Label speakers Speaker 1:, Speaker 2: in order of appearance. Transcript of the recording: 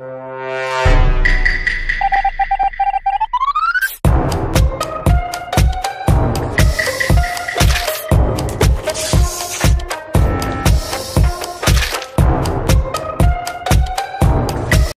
Speaker 1: Bye.